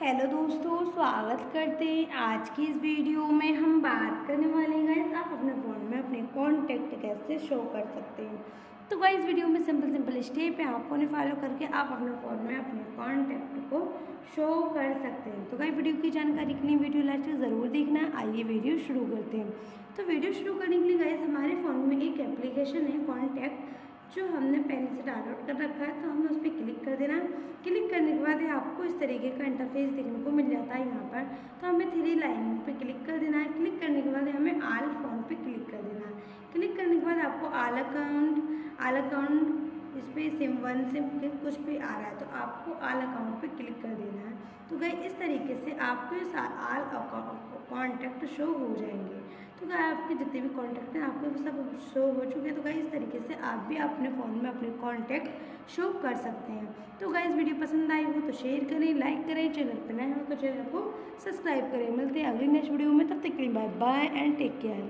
Hello दोस्तों, स्वागत करते हैं आज की इस वीडियो में हम बात करने वाले हैं। आप अपने फ़ोन में अपने कॉन्टैक्ट कैसे शो कर सकते हैं? तो गाइस, वीडियो में सिंपल सिंपल स्टेप है। आपको नहीं फॉलो करके आप अपने फ़ोन में अपने कॉन्टैक्ट को शो कर सकते हैं। तो गाइस, वीडियो की जानकारी के लिए वीडियो लास्ट ज़रूर देखना। आइए वीडियो शुरू करते हैं। तो वीडियो शुरू करने के लिए गाइस, हमारे फ़ोन में एक एप्लीकेशन है कॉन्टैक्ट जो हमने पहले से डाउनलोड कर रखा है। तो हमें उस पर क्लिक कर देना। क्लिक करने तरीके का इंटरफेस देखने को मिल जाता है यहाँ पर। तो हमें थ्री लाइन पे क्लिक कर देना है। क्लिक करने के बाद हमें आल फ़ोन पे क्लिक कर देना है। क्लिक करने के बाद आपको आल अकाउंट आल अकाउंट इस पर सिम वन सिम कुछ भी आ रहा है तो आपको आल अकाउंट पे क्लिक कर देना है। तो गए इस तरीके से आपको आल अकाउंट कॉन्टैक्ट शो हो जाएँगे। तो क्या आपके जितने भी कॉन्टैक्ट हैं, आपके वो सब शो हो चुके हैं। तो क्या इस तरीके से आप भी अपने फ़ोन में अपने कॉन्टैक्ट शो कर सकते हैं। तो गाइस, वीडियो पसंद आई हो तो शेयर करें लाइक करें चैनल पर नए हो तो चैनल को सब्सक्राइब करें। मिलते हैं अगली नेक्स्ट वीडियो में। तब तक के लिए bye bye and take care